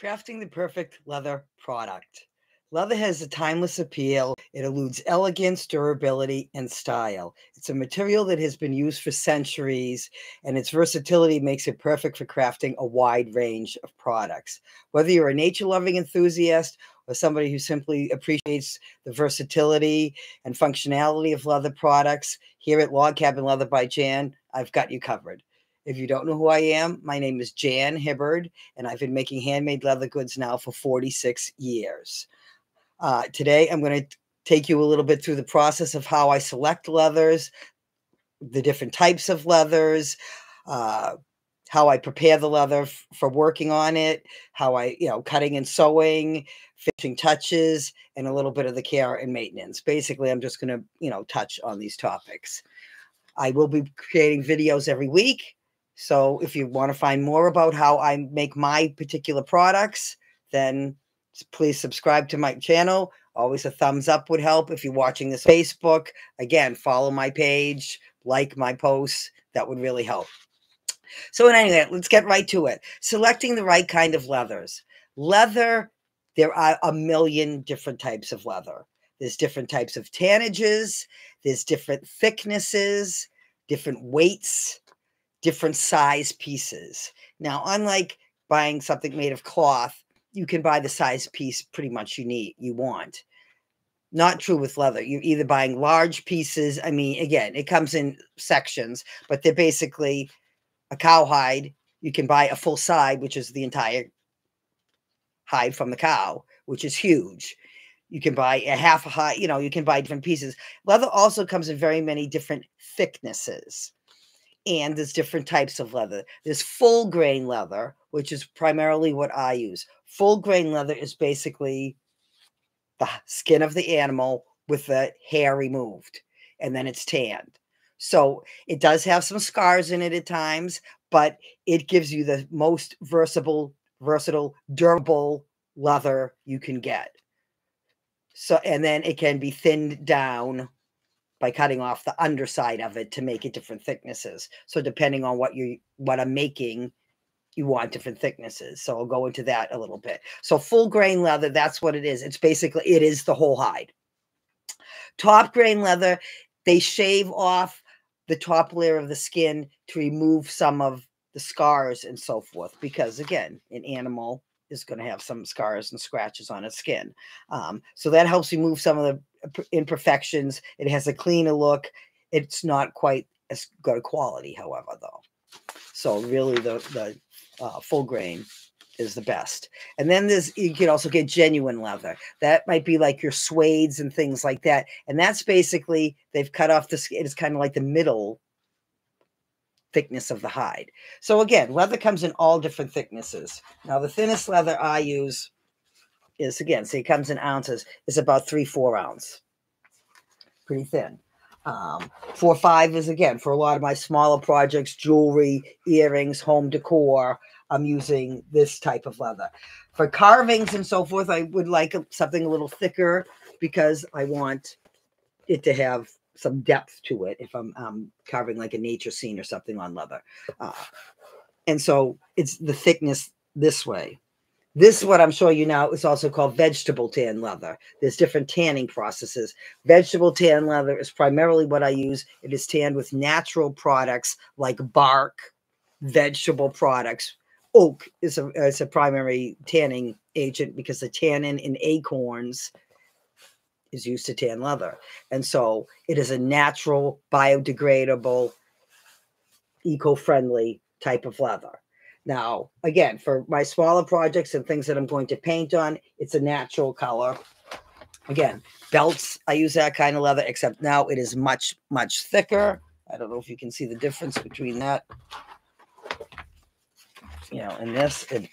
Crafting the perfect leather product. Leather has a timeless appeal. It eludes elegance, durability, and style. It's a material that has been used for centuries, and its versatility makes it perfect for crafting a wide range of products. Whether you're a nature loving enthusiast or somebody who simply appreciates the versatility and functionality of leather products, here at Log Cabin Leather by Jan, I've got you covered. If you don't know who I am, my name is Jan Hibbard, and I've been making handmade leather goods now for 46 years. Uh, today, I'm going to take you a little bit through the process of how I select leathers, the different types of leathers, uh, how I prepare the leather for working on it, how I, you know, cutting and sewing, finishing touches, and a little bit of the care and maintenance. Basically, I'm just going to, you know, touch on these topics. I will be creating videos every week. So if you want to find more about how I make my particular products, then please subscribe to my channel. Always a thumbs up would help. If you're watching this Facebook, again, follow my page, like my posts. That would really help. So, anyway, let's get right to it. Selecting the right kind of leathers. Leather, there are a million different types of leather. There's different types of tannages, there's different thicknesses, different weights, different size pieces. Now, unlike buying something made of cloth, you can buy the size piece pretty much you need, you want. Not true with leather. You're either buying large pieces. I mean, again, it comes in sections, but they're basically a cowhide. You can buy a full side, which is the entire hide from the cow, which is huge. You can buy a half a hide, you know, you can buy different pieces. Leather also comes in very many different thicknesses and there's different types of leather. There's full grain leather, which is primarily what I use. Full grain leather is basically the skin of the animal with the hair removed, and then it's tanned. So it does have some scars in it at times, but it gives you the most versatile, versatile, durable leather you can get. So, and then it can be thinned down by cutting off the underside of it to make it different thicknesses. So depending on what you what I'm making, you want different thicknesses. So I'll go into that a little bit. So full grain leather, that's what it is. It's basically it is the whole hide. Top grain leather, they shave off the top layer of the skin to remove some of the scars and so forth because again, an animal is going to have some scars and scratches on its skin. Um, so that helps remove some of the imperfections. It has a cleaner look. It's not quite as good a quality, however, though. So really, the the uh, full grain is the best. And then there's you can also get genuine leather. That might be like your suedes and things like that. And that's basically they've cut off the skin. It's kind of like the middle thickness of the hide. So again, leather comes in all different thicknesses. Now the thinnest leather I use is again, see, it comes in ounces, is about three, four ounce. Pretty thin. Um, four five is again for a lot of my smaller projects, jewelry, earrings, home decor. I'm using this type of leather. For carvings and so forth, I would like something a little thicker because I want it to have some depth to it if I'm um, carving like a nature scene or something on leather. Uh, and so it's the thickness this way. This, is what I'm showing you now, is also called vegetable tan leather. There's different tanning processes. Vegetable tan leather is primarily what I use. It is tanned with natural products like bark, vegetable products. Oak is a, is a primary tanning agent because the tannin in acorns is used to tan leather. And so it is a natural, biodegradable, eco friendly type of leather. Now, again, for my smaller projects and things that I'm going to paint on, it's a natural color. Again, belts, I use that kind of leather, except now it is much, much thicker. I don't know if you can see the difference between that, you know, and this. And,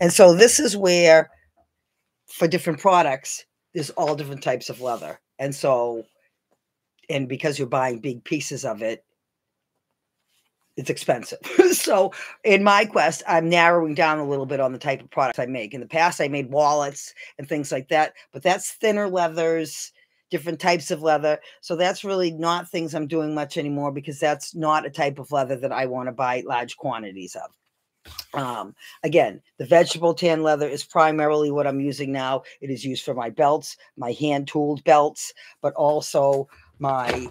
and so this is where, for different products, there's all different types of leather. And so, and because you're buying big pieces of it, it's expensive. so in my quest, I'm narrowing down a little bit on the type of products I make. In the past, I made wallets and things like that, but that's thinner leathers, different types of leather. So that's really not things I'm doing much anymore because that's not a type of leather that I want to buy large quantities of. Um, again, the vegetable tan leather is primarily what I'm using now. It is used for my belts, my hand tooled belts, but also my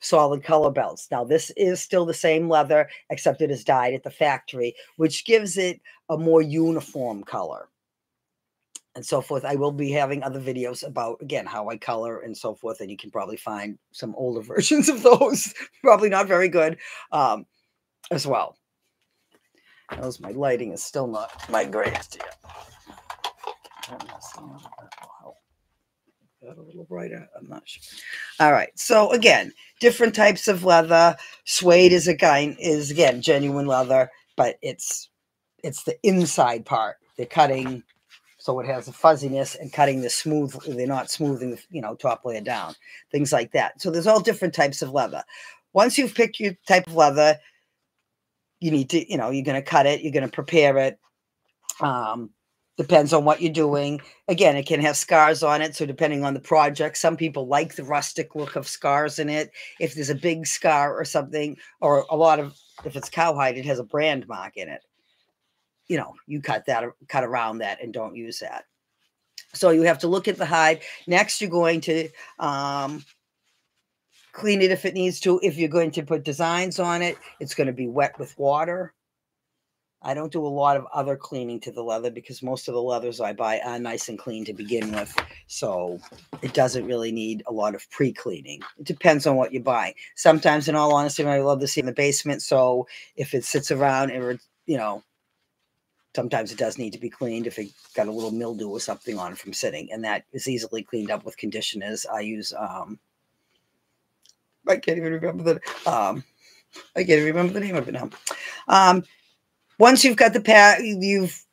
solid color belts. Now, this is still the same leather, except it is dyed at the factory, which gives it a more uniform color and so forth. I will be having other videos about, again, how I color and so forth, and you can probably find some older versions of those, probably not very good um, as well. As my lighting is still not my greatest yet. Got a little brighter. I'm not sure. All right. So again, different types of leather. Suede is a kind is again genuine leather, but it's it's the inside part. They're cutting so it has a fuzziness and cutting the smooth. They're not smoothing the you know top layer down. Things like that. So there's all different types of leather. Once you've picked your type of leather, you need to you know you're going to cut it. You're going to prepare it. Um, depends on what you're doing. Again, it can have scars on it. So depending on the project, some people like the rustic look of scars in it. If there's a big scar or something, or a lot of, if it's cowhide, it has a brand mark in it. You know, you cut that, cut around that and don't use that. So you have to look at the hide. Next, you're going to um, clean it if it needs to. If you're going to put designs on it, it's going to be wet with water. I don't do a lot of other cleaning to the leather because most of the leathers I buy are nice and clean to begin with. So it doesn't really need a lot of pre-cleaning. It depends on what you buy. Sometimes, in all honesty, I love to see in the basement. So if it sits around and, you know, sometimes it does need to be cleaned if it got a little mildew or something on it from sitting. And that is easily cleaned up with conditioners. I use, um, I can't even remember the, um, I can't remember the name of it now. Um, once you've got the pad, you've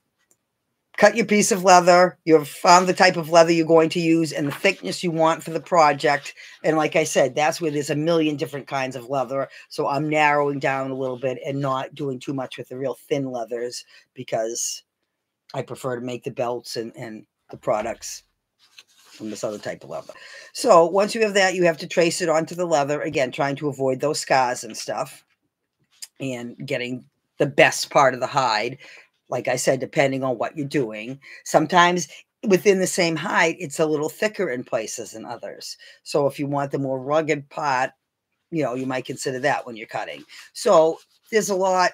cut your piece of leather, you've found the type of leather you're going to use and the thickness you want for the project. And like I said, that's where there's a million different kinds of leather. So I'm narrowing down a little bit and not doing too much with the real thin leathers because I prefer to make the belts and, and the products from this other type of leather. So once you have that, you have to trace it onto the leather. Again, trying to avoid those scars and stuff and getting the best part of the hide. Like I said, depending on what you're doing, sometimes within the same hide, it's a little thicker in places than others. So if you want the more rugged part, you know, you might consider that when you're cutting. So there's a lot,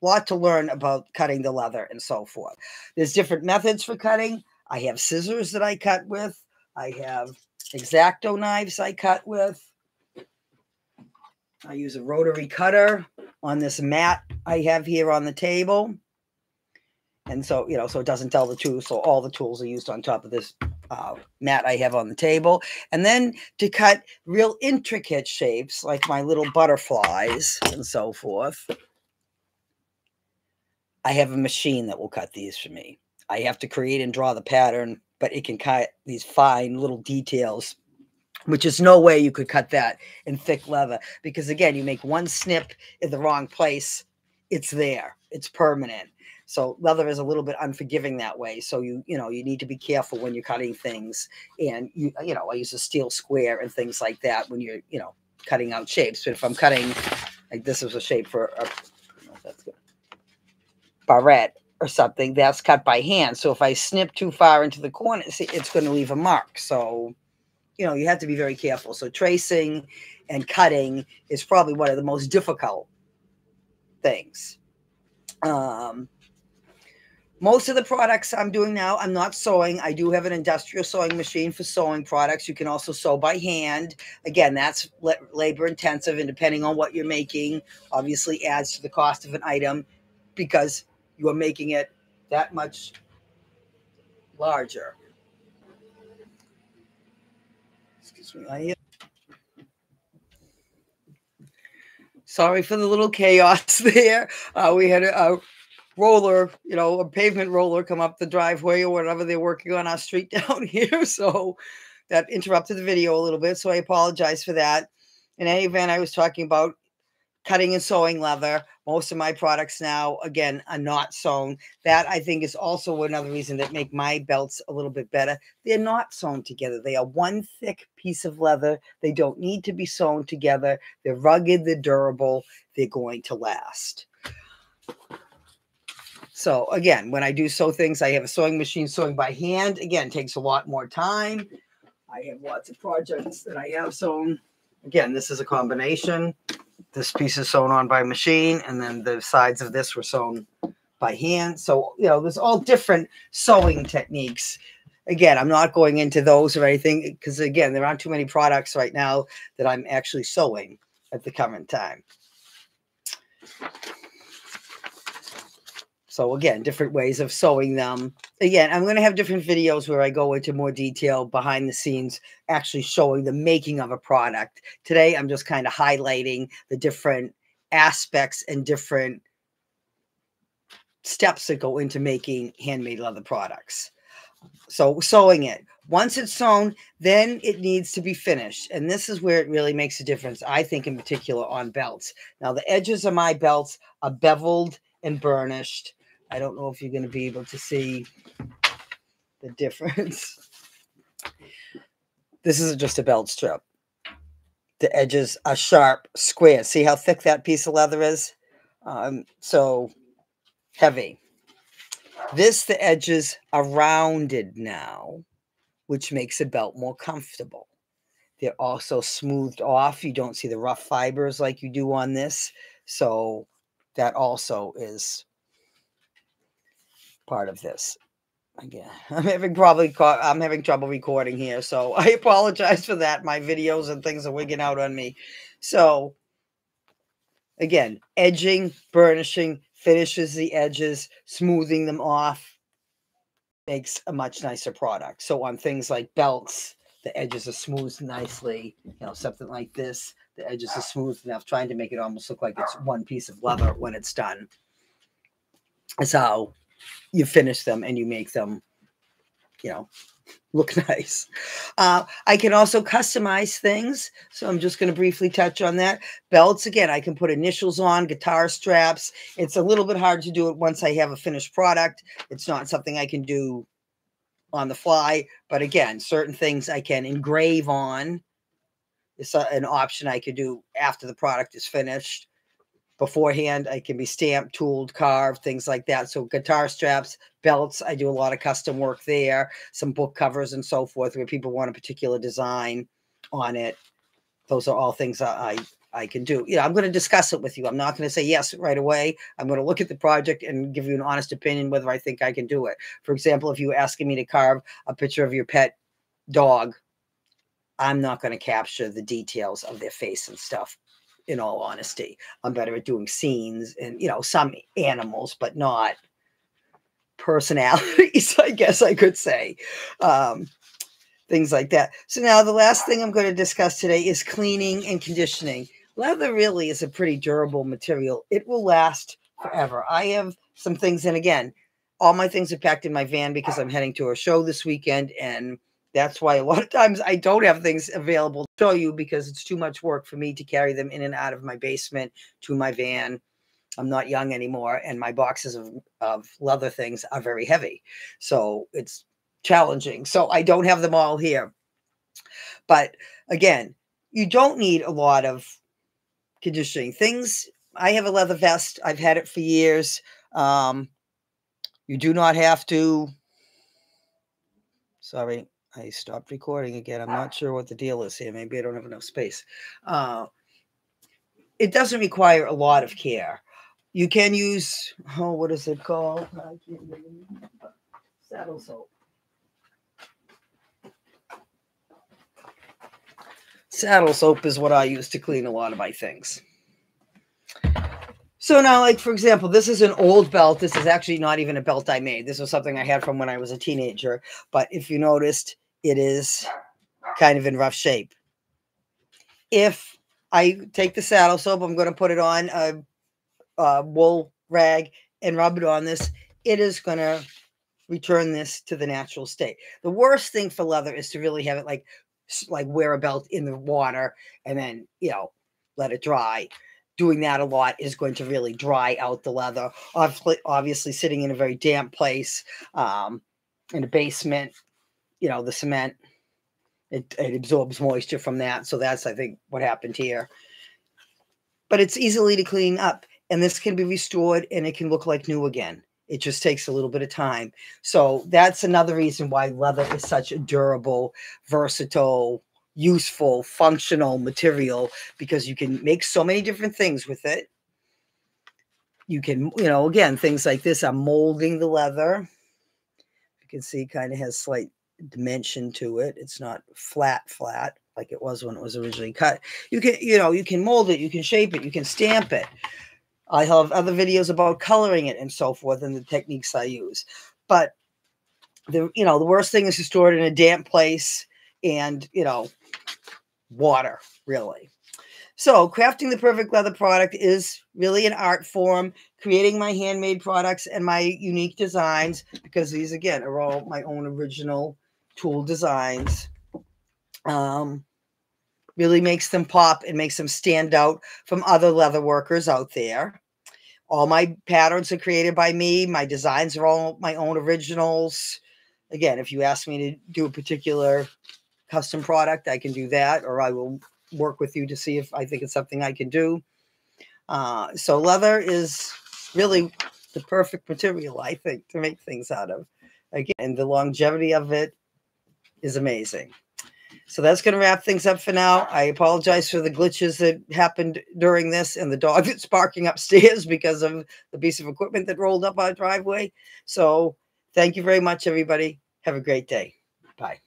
lot to learn about cutting the leather and so forth. There's different methods for cutting. I have scissors that I cut with. I have X-Acto knives I cut with. I use a rotary cutter on this mat I have here on the table. And so, you know, so it doesn't tell the truth. So all the tools are used on top of this uh, mat I have on the table. And then to cut real intricate shapes like my little butterflies and so forth, I have a machine that will cut these for me. I have to create and draw the pattern, but it can cut these fine little details which is no way you could cut that in thick leather because again you make one snip in the wrong place it's there it's permanent. So leather is a little bit unforgiving that way so you you know you need to be careful when you're cutting things and you you know i use a steel square and things like that when you're you know cutting out shapes but if i'm cutting like this is a shape for a that's good barrette or something that's cut by hand so if i snip too far into the corner it's going to leave a mark so you know, you have to be very careful. So tracing and cutting is probably one of the most difficult things. Um, most of the products I'm doing now, I'm not sewing. I do have an industrial sewing machine for sewing products. You can also sew by hand. Again, that's labor intensive, and depending on what you're making, obviously adds to the cost of an item because you are making it that much larger. Sorry for the little chaos there. Uh, we had a, a, roller, you know, a pavement roller come up the driveway or whatever they're working on our street down here. So that interrupted the video a little bit. So I apologize for that. In any event, I was talking about cutting and sewing leather. Most of my products now, again, are not sewn. That I think is also another reason that make my belts a little bit better. They're not sewn together. They are one thick piece of leather. They don't need to be sewn together. They're rugged, they're durable, they're going to last. So again, when I do sew things, I have a sewing machine sewing by hand. Again, takes a lot more time. I have lots of projects that I have sewn. Again, this is a combination. This piece is sewn on by machine, and then the sides of this were sewn by hand. So, you know, there's all different sewing techniques. Again, I'm not going into those or anything because, again, there aren't too many products right now that I'm actually sewing at the current time. So again, different ways of sewing them. Again, I'm going to have different videos where I go into more detail behind the scenes, actually showing the making of a product. Today, I'm just kind of highlighting the different aspects and different steps that go into making handmade leather products. So sewing it. Once it's sewn, then it needs to be finished. And this is where it really makes a difference, I think, in particular on belts. Now, the edges of my belts are beveled and burnished. I don't know if you're going to be able to see the difference. This is just a belt strip. The edges are sharp, square. See how thick that piece of leather is? Um, so heavy. This, the edges are rounded now, which makes the belt more comfortable. They're also smoothed off. You don't see the rough fibers like you do on this. So that also is part of this. Again, I'm having probably I'm having trouble recording here, so I apologize for that. My videos and things are wigging out on me. So again, edging, burnishing, finishes the edges, smoothing them off makes a much nicer product. So on things like belts, the edges are smoothed nicely. You know, something like this, the edges are smooth enough, trying to make it almost look like it's one piece of leather when it's done. How you finish them and you make them, you know, look nice. Uh, I can also customize things. So I'm just going to briefly touch on that. Belts, again, I can put initials on, guitar straps. It's a little bit hard to do it once I have a finished product. It's not something I can do on the fly. But again, certain things I can engrave on. It's a, an option I could do after the product is finished beforehand. I can be stamped, tooled, carved, things like that. So guitar straps, belts, I do a lot of custom work there, some book covers and so forth where people want a particular design on it. Those are all things I I can do. You know, I'm going to discuss it with you. I'm not going to say yes right away. I'm going to look at the project and give you an honest opinion whether I think I can do it. For example, if you were asking me to carve a picture of your pet dog, I'm not going to capture the details of their face and stuff in all honesty. I'm better at doing scenes and, you know, some animals, but not personalities, I guess I could say. Um, things like that. So now the last thing I'm going to discuss today is cleaning and conditioning. Leather really is a pretty durable material. It will last forever. I have some things, and again, all my things are packed in my van because I'm heading to a show this weekend and that's why a lot of times I don't have things available to show you because it's too much work for me to carry them in and out of my basement to my van. I'm not young anymore, and my boxes of, of leather things are very heavy. So it's challenging. So I don't have them all here. But again, you don't need a lot of conditioning. Things, I have a leather vest, I've had it for years. Um, you do not have to, sorry, I stopped recording again. I'm not sure what the deal is here. Maybe I don't have enough space. Uh, it doesn't require a lot of care. You can use, oh, what is it called? Saddle soap. Saddle soap is what I use to clean a lot of my things. So now, like for example, this is an old belt. This is actually not even a belt I made. This was something I had from when I was a teenager. But if you noticed, it is kind of in rough shape. If I take the saddle soap, I'm going to put it on a, a wool rag and rub it on this. It is going to return this to the natural state. The worst thing for leather is to really have it like like wear a belt in the water and then you know let it dry doing that a lot is going to really dry out the leather. Obviously, obviously sitting in a very damp place, um, in a basement, you know, the cement, it, it absorbs moisture from that. So that's, I think, what happened here. But it's easily to clean up. And this can be restored and it can look like new again. It just takes a little bit of time. So that's another reason why leather is such a durable, versatile, useful, functional material because you can make so many different things with it. You can, you know, again, things like this. I'm molding the leather. You can see kind of has slight dimension to it. It's not flat, flat like it was when it was originally cut. You can, you know, you can mold it, you can shape it, you can stamp it. I have other videos about coloring it and so forth and the techniques I use. But the you know, the worst thing is to store it in a damp place and, you know, water, really. So, crafting the perfect leather product is really an art form. Creating my handmade products and my unique designs, because these again are all my own original tool designs. Um, really makes them pop and makes them stand out from other leather workers out there. All my patterns are created by me. My designs are all my own originals. Again, if you ask me to do a particular custom product, I can do that, or I will work with you to see if I think it's something I can do. Uh, so leather is really the perfect material, I think, to make things out of. Again, the longevity of it is amazing. So that's going to wrap things up for now. I apologize for the glitches that happened during this and the dog that's barking upstairs because of the piece of equipment that rolled up our driveway. So thank you very much, everybody. Have a great day. Bye.